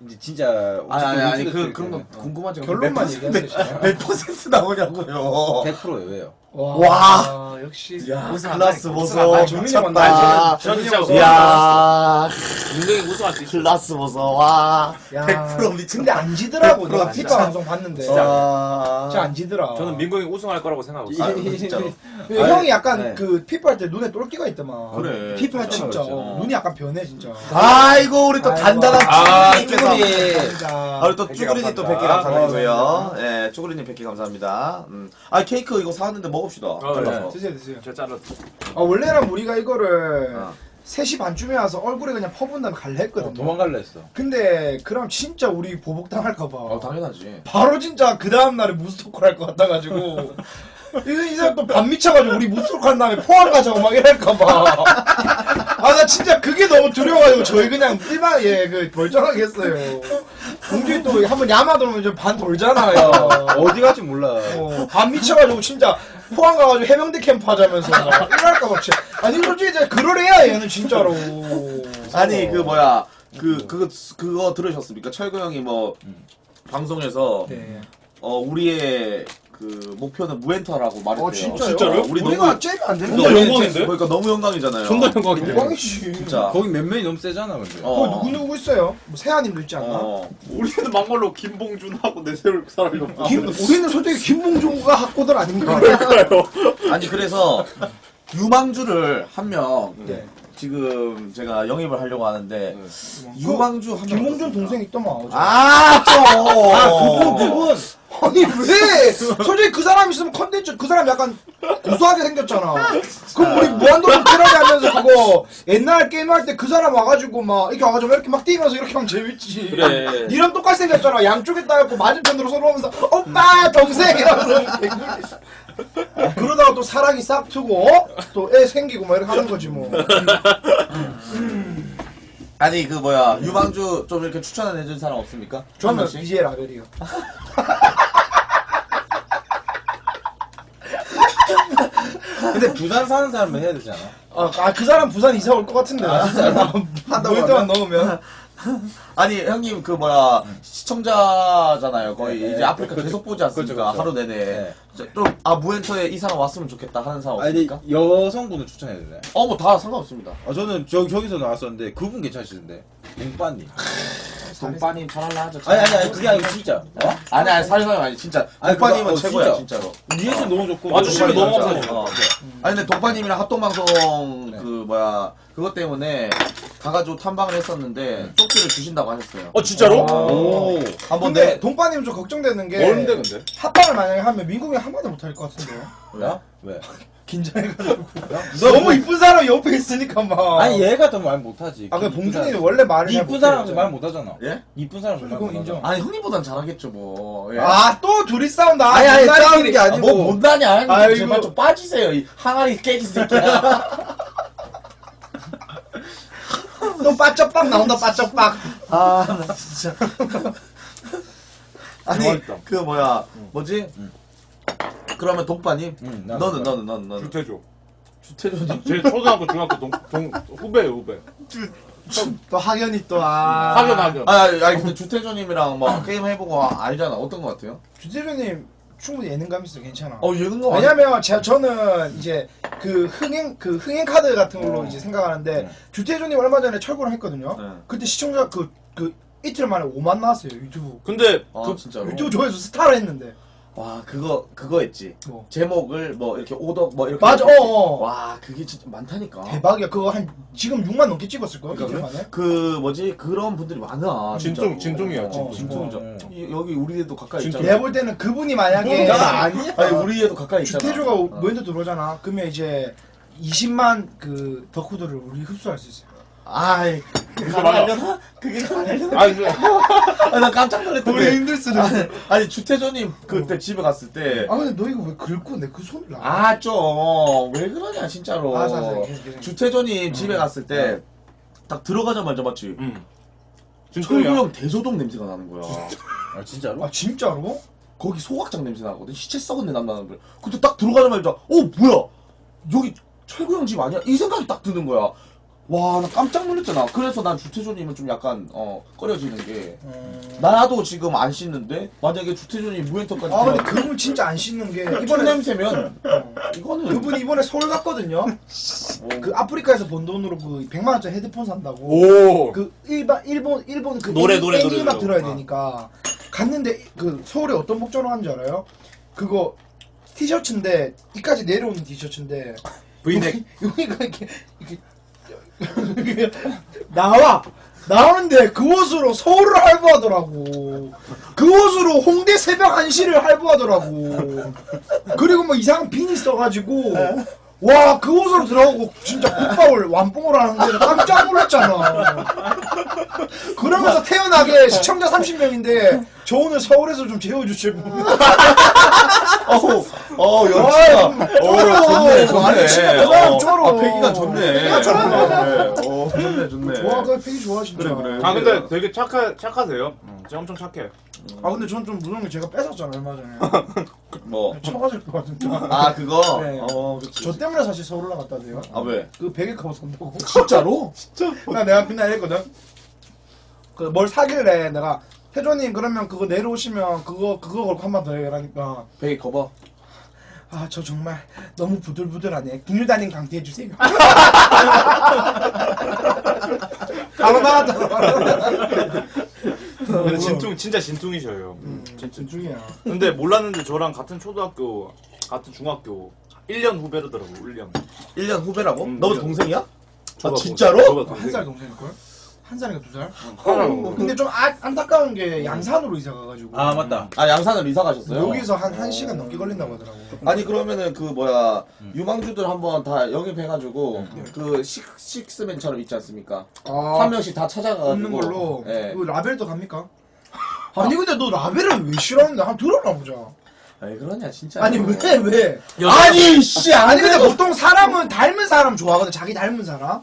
이제 진짜 아니, 아니, 아니, 그, 그런 거. 어. 궁금하지. 결론만 진짜. 몇 퍼센트 나오냐고요. 100%예요. 왜요? 와, 역시. 야, 우승 안 클라스. 보소. 우승 안. 정민이 형 미쳤다. 저는 진짜 야 민경이 우승할 수 있어. 클라스 보소. 와. 야, 100% 미쳤다. 근데 안 지더라고. 내가 100% 피파 진짜. 방송 봤는데. 와. 진짜 안 지더라. 저는 민경이 우승할 거라고 생각하고 있어요. 아, 진짜로. 근데 아니, 형이 약간 네. 그 피파 할 때 눈에 똘끼가 있더만. 그래. 피파 할 때 진짜 그렇죠. 어, 눈이 약간 변해 진짜. 아이고 우리 또 아이고. 단단한 아, 쭈구리. 감사합니다. 아, 우리 또 백개 쭈구리님 또 감사합니다. 100개 감사드리고요. 예, 쭈구리님 100개 감사합니다. 음. 아, 케이크 이거 사왔는데 먹읍시다. 아, 잘라서. 드세요 드세요. 제가 잘랐어. 아 원래는 우리가 이거를 어. 3시 반쯤에 와서 얼굴에 그냥 퍼본 다음에 갈래 했거든. 어, 도망갈라 했어. 근데 그럼 진짜 우리 보복 당할까봐. 어, 당연하지. 바로 진짜 그 다음 날에 무스토크를 할 것 같아가지고 이, [LAUGHS] 이 사람 또 반 미쳐가지고 우리 무스토크 한 다음에 포항 가자고 막 이럴까봐 아 나 진짜 그게 너무 두려워가지고 저희 그냥 일반 예 그 멀쩡하게 했어요 공주이 또 한번 야마 돌면 이제 반 돌잖아요 어디 갈지 몰라. 어, 반 미쳐가지고 진짜 포항 가가지고 해병대 캠프 하자면서 막 이럴까 봐 진짜 아니 솔직히 이제 그러래야 얘는 진짜로 아니, 그 뭐야. 그, 그거, 그거 들으셨습니까? 철구 형이 뭐, 방송에서 네. 어 우리의 그 목표는 무엔터라고 말했대요. 어 진짜요? 진짜로요? 우리 우리가 너무 잽이 안 되는 거야. 영광인데? 그러니까 너무 영광이잖아요. 존나 영광인데. 영광이지. 진짜. 거기 몇 명이 너무 세잖아 근데. 어. 거기 누구 누구 있어요? 뭐 세아님도 있지 않나? 어. 우리는 막말로 김봉준하고 내세울 사람이 없어. 김, 우리는 솔직히 김봉종가 학고들 아닙니까? 아니 그래서 유망주를 한 명 네. 지금 제가 영입을 하려고 하는데 유망주 한 명. 김봉준 동생 있더만. 어제. 아 좀. 그분 그분. 아니 왜? 솔직히 그 사람 있으면 컨텐츠 그 사람 약간 고소하게 생겼잖아. 그럼 우리 무한도전 트라이 하면서 그거 옛날 게임 할 때 그 사람 와가지고 막 이렇게 와가지고 이렇게 막 뛰면서 이렇게 하면 재밌지. 그래. 니랑 똑같이 생겼잖아. 양쪽에 따갖고 맞은편으로 서로 하면서 오빠 동생 이러면서 그러다가 또 사랑이 싹 트고 또 애 생기고 막 이렇게 하는 거지 뭐. 아니 그 뭐야 유망주 좀 이렇게 추천을 해준 사람 없습니까? 한 저는 명씩? BJ 라벨이요. 근데 부산 사는 사람은 해야 되잖아. 아 그 사람 부산 이사 올 것 같은데. 한다고 모일 때만 넣으면. 아니 형님 그 뭐야 시청자잖아요 거의 네, 이제 네. 아프리카 그렇죠, 계속 보지 않습니까 그렇죠, 그렇죠. 하루 내내 네. 좀 아 무엔터에 이 사람 왔으면 좋겠다 하는 사람 아니 없습니까? 여성분을 추천해야 되네. 어뭐 다 상관없습니다 아 저는 저 저기서 나왔었는데 그분 괜찮으시던데. 동빠님. 동빠님 잘할라 하죠 아니 아니 아니 그게 아니고 진짜. 어? 아니 아니 살살 아니 진짜 아니, 동빠님은 그거- 어, 최고야 진짜. 진짜 로 리액션 너무 좋고. 아저씨는 너무. 감사해요. 어. 아니 근데 동빠님이랑 합동 방송 네. 그 뭐야 그것 때문에 가가지고 탐방을 했었는데 쪽지를 주신다고 하셨어요 어 진짜로? 오. 한번 근데 내 동빠님 좀 걱정되는 게 뭔데 근데? 합방을 만약에 하면 민국이 한 번도 못할 것 같은데요. 야? 왜? [LAUGHS] 긴장해가지고. 너 너무 뭐- 이쁜 사람이 옆에 있으니까 막. 아니 얘가 더 말 못하지. 아, 그 이쁜 봉준이 사람. 원래 말을 잘 이쁜 못해요, 사람은 진짜. 말 못하잖아. 예? 이쁜 사람은 말 그건 못하잖아. 인정. 아니 형님보단 잘하겠죠 뭐 예. 아, 또 둘이 싸운다. 아니 아니. 싸우는 게 아니고 뭐 못나냐 형님 아이고. 제발 좀 빠지세요 이 항아리 깨진 새끼야 [LAUGHS] 또 빠쩍빡 나온다, 빠쩍빡. 아나 진짜 아니 대박이다. 그 뭐야 뭐지 그러면 동빠님 응, 난 너는. 너는 너는 너는 주태조. 주태조님 제 초등학교 중학교 동, 동 후배예요 후배. 또 학연이 또, 아. 학연 학연. 아 아니 아니, 근데 주태조님이랑 뭐 [CLEARS THROAT] 게임 해보고 알잖아 어떤 거 같아요? 주태조님 충분히 예능감 있어, 괜찮아. 어 예능 거 많이 왜냐면 제, 저는 이제 그 흥행 그 흥행 카드 같은 걸로 어. 이제 생각하는데 네. 주태조님 얼마 전에 철거를 했거든요. 네. 그때 시청자 그 그 이틀 만에 5만 나왔어요 유튜브. 근데 아 그 진짜로? 유튜브 조회수 스타를 했는데. 와 그거 그거 했지 뭐. 제목을 뭐 이렇게 오더 뭐 이렇게 맞아, 했지. 어, 어. 와 그게 진짜 많다니까 대박이야. 그거 한 지금 6만 넘게 찍었을 거야. 그러니까 이틀 만에. 그 뭐지 그런 분들이 많아 진짜로. 진퉁이야, 어, 진퉁. 진퉁이죠 어. 이- 여기 우리에도 가까이 진퉁. 있잖아 내가 볼 때는 그분이 만약에 나 아니야. 아니 우리에도 가까이 있잖아 주태조가 어. 모니터 들어오잖아. 그러면 이제 20만 그 덕후들을 우리 흡수할 수 있어요. 아이 그게 그거 맞아. 가능하려나? 그게 가능하려나? 아 이제 아, 나 깜짝 놀랐던데 힘들 수도 있어. 아니, 아니 주태조님 그때 집에 갔을 때아 근데 너 이거 왜 긁고 내 그 손을 놔? 아, 좀, 왜 그러냐, 진짜로. 아, 자, 자, 계속, 계속. 주태조님 집에 갔을 때, 딱 들어가자마자 맞지? 음. 진퉁이야. 철구형 대조동 냄새가 나는 거야. 아 진짜로? 아 진짜로? 거기 소각장 냄새 나거든? 시체 썩은 내 남나는 거야. 근데 딱 들어가자마자, 어, 뭐야? 여기 철구 형 집 아니야? 이 생각이 딱 드는 거야. 와, 나 깜짝 놀랐잖아. 그래서 난 주태조님은 좀 약간, 어, 꺼려지는 게. 나도 지금 안 씻는데, 만약에 주태조님 무엔터까지. 아 근데 그분 진짜 안 씻는 게 이번 이번에 냄새면, 어. 이거는. 그분이 이번에 서울 갔거든요. 그 아프리카에서 번 돈으로 그 100만 원짜리 헤드폰 산다고. 오. 그 일반 일본 일본 그 노래, 노래, 애니 노래 음악 들어. 들어야 어. 되니까 갔는데 그 서울에 어떤 복장을 하는지 알아요? 그거 티셔츠인데 이까지 내려오는 티셔츠인데 브이넥. 여기, 여기가 이렇게 이렇게 [LAUGHS] 나와. 나오는데 그 옷으로 서울을 할부하더라고. 그 옷으로 홍대 새벽 1시를 할부하더라고. 그리고 뭐 이상한 빈이 써가지고 와 그 옷으로 들어가고 진짜 국밥을 완뽕을 하는데 나 깜짝 놀랐잖아. 그러면서 태어나게 시청자 30명인데 저 오늘 서울에서 좀 재워주시고 [LAUGHS] 어우, 어, 아, 역시나. 좀 어. 좋네, 좋네. 진짜 어, 쩔어. 아, 패기가 좋네. 패기가 쩔어. 네, 어, 좋네, 좋네. 좋아 그 페이 좋아 진짜 그래, 그래. 아 근데 되게 착하 착하세요. 음, 진짜 엄청 착해. 아 근데 전좀 무서운 게 제가 뺏었잖아 얼마 전에 [LAUGHS] 뭐. 쳐맞을 것 같은데 아, 그거? 네. 어, 그치. 저 때문에 사실 서울 올라갔다대요 아, 왜? 그 베개 커버 산다고 진짜로? [LAUGHS] 나 내가 그날 했거든 그 뭘 사길래 내가 태조님 그러면 그거 내려오시면 그거 그거 걸고 한 번 더 해라니까 베이 커버. 아 저 정말 너무 부들부들하네 분유 달린 강태 해주세요 바로 나왔다 근데 진퉁 진짜 진퉁이셔요. 진중이야 근데 몰랐는데 저랑 같은 초등학교 같은 중학교 1년 후배더라고 1년. 1년 후배라고? 음, 너일 년. 동생이야? 아, 진짜로? 저보다 한 동생. 살 동생일걸? 한 살인가 두 살? 어. 근데 좀 아, 안타까운 게 양산으로 이사 가가지고 아 맞다. 아, 양산으로 이사 가셨어요? 여기서 한 1시간 넘게 걸린다고 하더라고 아니 그러면은 그 뭐야 유망주들 한번 다 영입해가지고 그 식, 식스맨처럼 있지 않습니까? 아, 한 명씩 다 찾아가가지고 없는 걸로 예. 그 라벨도 갑니까? 아니 근데 너 라벨을 왜 싫어하는데 한번 들어나 보자 아니 그러냐 진짜 아니 왜 왜? 아니 씨 아니 근데 보통 사람은 닮은 사람 좋아하거든 자기 닮은 사람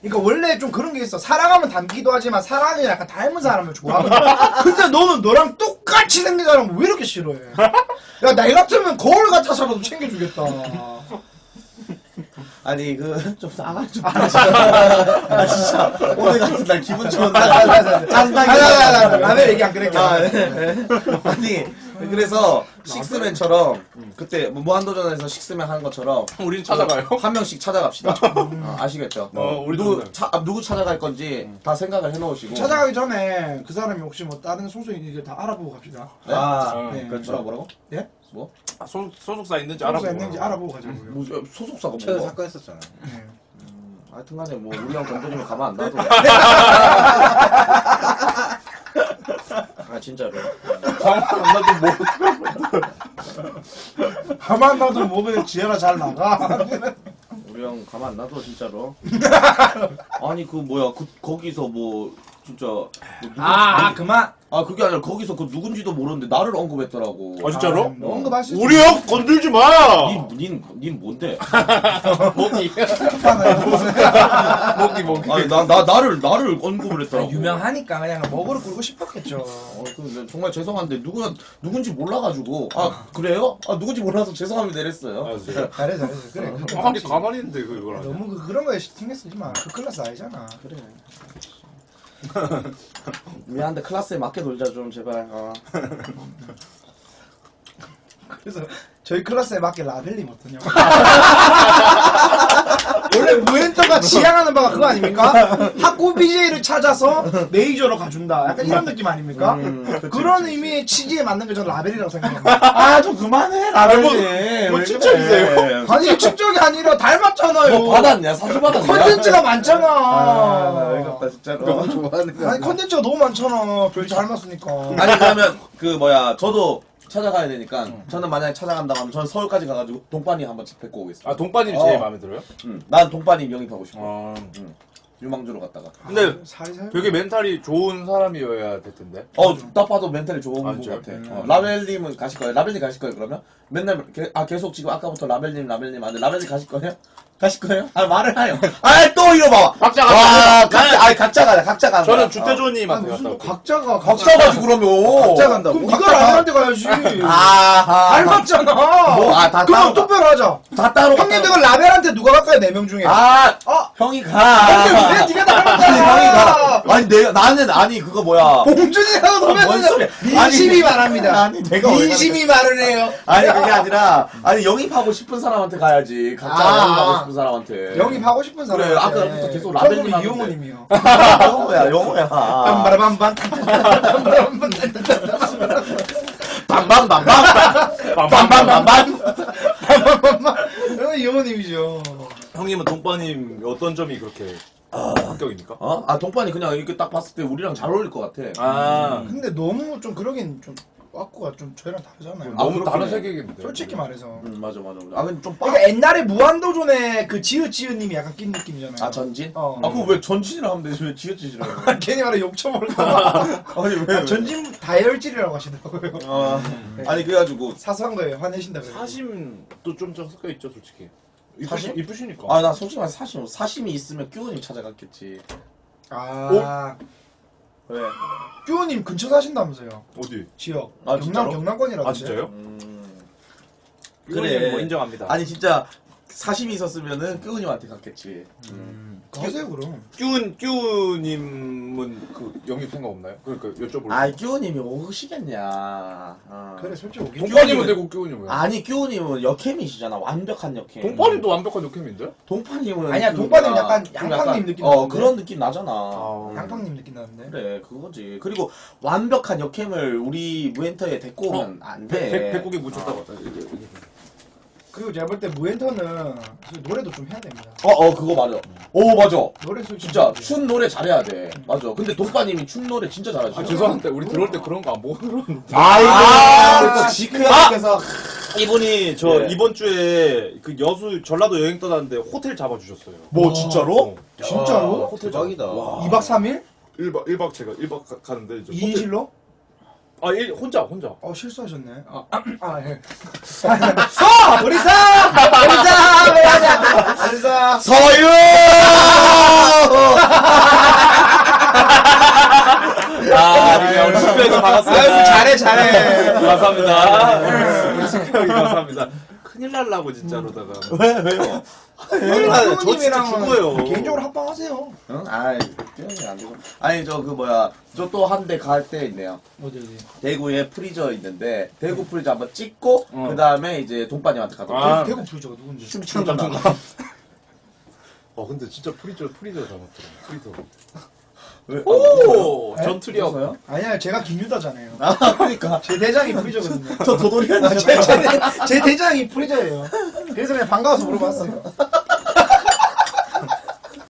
그러니까 원래 좀 그런 게 있어. 사랑하면 닮기도 하지만 사랑이 약간 닮은 사람을 좋아하거든. 근데 너는 너랑 똑같이 생긴 사람을 왜 이렇게 싫어해? 야 나이 같으면 거울 같아서라도 챙겨주겠다 아니 그좀 나가 좀 아 진짜 오늘 같은 날 기분 좋은 날 아나나나 라벨 얘기 안 그랬게 아, 네, 네. 아니 그래서 식스맨처럼 그때 뭐 무한도전에서 식스맨 하는 것처럼 우린 찾아가요? 한 명씩 찾아갑시다 어, 아시겠죠? 어, 우리 누구. 차, 아, 누구 찾아갈 건지 다 생각을 해놓으시고 찾아가기 전에 그 사람이 혹시 뭐 다른 이게 다 알아보고 갑시다 네? 아 네. 뭐라고 뭐라고? 예? 뭐? 아, 소, 소속사 있는지 소속사 알아보고. 있는지 알아보고 가자고요 뭐 소속사가 최근 뭐야? 사건 했었잖아. 네. 하여튼간에 뭐 우리 형 건드리면 가만 안 놔둬 [LAUGHS] 아 진짜로 나도 뭐 가만 놔도 몸에 지혜가 잘 나가 [LAUGHS] 우리 형 가만 안 놔둬 진짜로 [LAUGHS] 아니 그 뭐야 그 거기서 뭐 진짜 뭐 누구- 아, 아 그만 아 그게 아니라 거기서 그 누군지도 모르는데 나를 언급했더라고 아, 진짜로? 아, 뭐 언급할 수 있지. 우리 형 건들지 마. 닌, 닌, 닌 뭔데? 먹기. 먹기 먹기. 아니 나, 나 나를 나를 언급을 했더라고 유명하니까 그냥 먹으러 굴고 싶었겠죠 어, 그, 정말 죄송한데 누구나 누군지 몰라가지고 아 그래요? 아 누군지 몰라서 죄송합니다 이랬어요 아, 진짜. [LAUGHS] 잘해 잘해 그래 아니 맞지. 가만히 있는데 그걸. 너무 그, 그런 거에 신경 쓰지 마 그 클래스 아니잖아 그래 [LAUGHS] 미안한데 클래스에 맞게 놀자 좀 제발 어. 그래서 저희 클래스에 맞게 라벨님 어떠냐고 [LAUGHS] 원래 무엔터가 지향하는 바가 그거 아닙니까? 학고 BJ를 찾아서 메이저로 가준다. 약간 이런 느낌 아닙니까? 음, 그치, 그런 그치, 의미의 취지에 맞는 게 저는 라벨이라고 생각합니다. 아 좀 그만해 라벨님 뭐 칭찬이세요? 아니 측정이 아니라 닮았잖아요. 뭐 받았냐? 사주 받았냐? 컨텐츠가 많잖아. 아 어이없다 진짜로 너무 좋아하는 거. 아니 컨텐츠가 너무 많잖아. 별 닮았으니까. 아니 그러면 그 뭐야 저도 찾아가야 되니까 저는 만약에 찾아간다고 하면 저는 서울까지 가가지고 동빠님 한번 뵙고 오겠습니다 아 동빠님 어. 제일 마음에 들어요? 응. 난 동빠님 영입하고 싶어 아. 유망주로 갔다가 근데 살살 되게 멘탈이 좋은 사람이어야 될 텐데. 어, 딱 봐도 멘탈이 좋은 아, 것 진짜요? 같아. 음. 어, 라벨님은 가실 거예요? 라벨님 가실 거예요, 그러면? 맨날, 게, 아, 계속 지금 아까부터 라벨님, 라벨님 하는데, 라벨님 가실 거예요? 가실 거예요? 아, 말을 하요. 아, 또 이거 봐봐. 각자 와, 가자. 각자, 아니, 각자 가자, 각자 가자. 저는 아 주태조님한테 무슨 갔다 또 올게요. 각자가 각자 가지, 그러면. 각자 간다고? 그럼 네가 라벨한테 가야지 아, 닮았잖아 뭐, 아, 다 그럼 따로 가. 똑바로 하자 다 따로 형님 갔다 내가 라벨한테 누가 갈까요 네 명 중에 아, 어? 형이 가. 형님 왜 네가 닮았잖아 형이 가. 아니, 내가, 나는, 아니, 그거 뭐야. 봉준이라고 뭔 소리야. 민심이 아니, 말합니다 아니, 내가 왜 민심이 말을 해요 아니, 그게 아니라, 아니, 영입하고 싶은 사람한테 가야지. 각자 아. 영입하고 싶은 사람한테. 영입하고 싶은 사람 그래, 아까부터 계속 그럼 하는데. 이용호님이요 [LAUGHS] 영어야, 영어야. 빰바라밤밤 저는 이용호님이죠 형님은 동빠님 어떤 점이 그렇게 합격입니까? 어? 아 동빠님 그냥 이렇게 딱 봤을 때 우리랑 잘 어울릴 것 같아 아 근데 너무 좀 그러긴 좀 와꾸가 좀 저희랑 다르잖아요 아, 너무 그렇긴 다른 해. 세계인데. 솔직히 말해서 음 맞아 맞아 맞아 아 근데 좀 빠... 그러니까 옛날에 무한도전에 그 지읒지읒님이 약간 낀 느낌이잖아요 아 전진? 어. 아 그거 왜 전진이라 하면 되지 왜 지읒지시라고 해 [LAUGHS] 괜히 말해 욕처먹을까봐 [LAUGHS] 아니 왜 전진 다혈질이라고 하시더라고요 어, 아니 그래가지고 사소한 거에 화내신다 그래요 사심도 좀 섞여 있죠 솔직히. 사심? 이쁘시, 이쁘시니까. 아 나 솔직히 말해 사심 사심이 있으면 끼우님 찾아갔겠지 아 왜? 규호님 근처 사신다면서요 어디? 지역 아, 경남 진짜로? 경남권이라던데 아 진짜요? 음... 그래 뭐 인정합니다. 아니 진짜 사심이 있었으면은 끄우님한테 갔겠지. 음. 가세요 그럼. 뀨, 뀨님은 그 영입 생각 없나요? 그러니까 여쭤볼게요. 아, 뀨우님이 오시겠냐. 어. 그래 솔직히 동파님은 되고 왜? 아니, 뀨우님은 역캠이시잖아. 완벽한 역캠. 동파님도 완벽한 역캠인데? 동파님은. 아니야, 그 동파님 뭐야, 약간 좀 양팡님 느낌 어, 나는데? 그런 느낌 나잖아. 양팡님 느낌 나는데. 그래, 그거지. 그리고 완벽한 역캠을 우리 무엔터에 데리고 오면 안 돼. 백, 백국에 묻혔다고. 그리고 제가 볼 때 무엔터는 노래도 좀 해야 됩니다. 어, 어, 그거 맞아. 오, 맞아. 노래 솔직히 진짜 춘 노래 잘해야 돼. 맞아. 근데 동빠님이 춘 노래 진짜 잘하시죠. 아, 죄송한데, 우리 들어올 때 그런 거 안 들었는데. 아이고, 또 지크야께서 이분이 저 네. 이번 주에 그 여수 전라도 여행 떠났는데 호텔 잡아주셨어요. 뭐 진짜로? 어. 진짜로? 호텔 대박이다. 2박 3일? 1박 1박 제가 1박 가는데 이제 2인실로? 아, 일, 혼자 혼자. 어 실수하셨네. 아, 아 [CLEARS THROAT] 예. [LAUGHS] 서! 우리 서! 우리 서! 우리 서! 서유! 아, 우리 우리 식구 형님 반갑습니다. 잘해, 잘해. 감사합니다. 우리 식구 형님 감사합니다. 큰일 날라고 진짜로다가. 왜, 왜요? 저 진짜 죽어요. 개인적으로 합방하세요. 응? 아이, 뛰어이 안 되고. 아니, 저, 그, 뭐야. 저 또 한 데 갈 데 있네요. 어디 어디. 대구에 프리저 있는데, 대구 프리저 한번 찍고, 어. 그 다음에 이제 동빠님한테 가도록. 아. 대구 프리저가 누군지. 춤추는 거. [LAUGHS] 어, 근데 진짜 프리저 프리저 잡았더라. 프리저. 왜? 오, 에? 전투력. 그래서요? 아니야 제가 김유다잖아요. 아, 그러니까. [LAUGHS] 제 대장이 프리저거든요. 저 도돌이가 아, 제, 제, 제 대장이 프리저예요. 그래서 그냥 반가워서 물어봤어요.